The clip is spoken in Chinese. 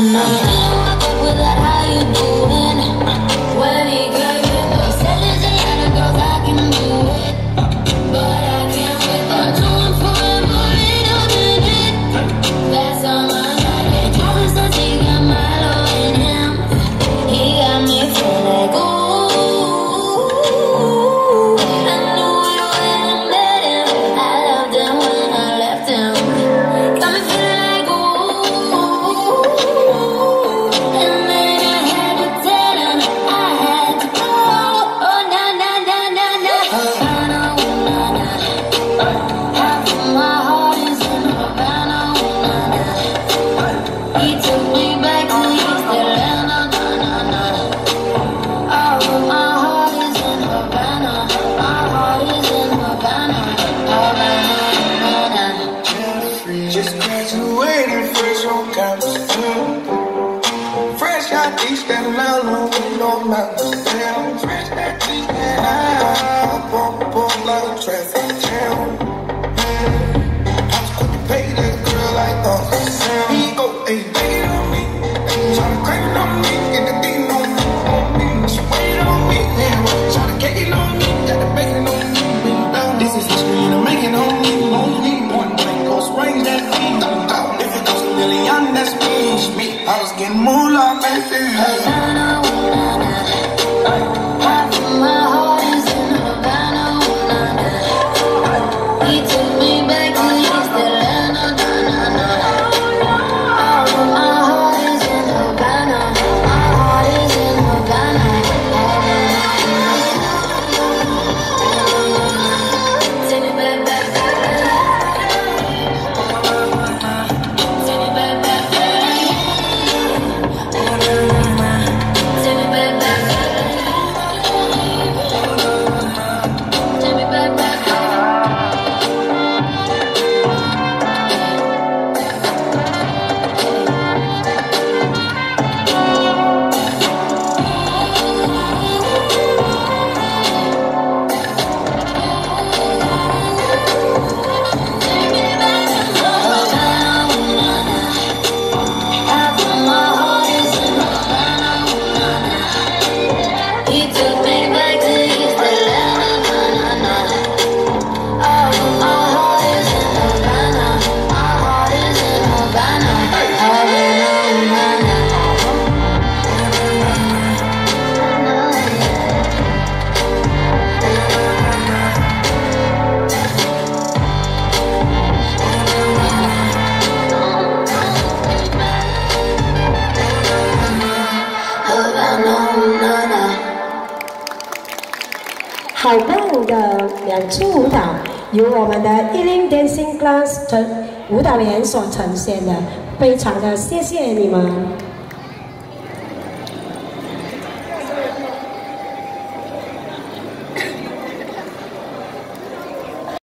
no. Please stand alone matter my que mula me 好棒的两出舞蹈，由我们的 Ealing Dancing Class 舞蹈连所呈现的，非常的谢谢你们。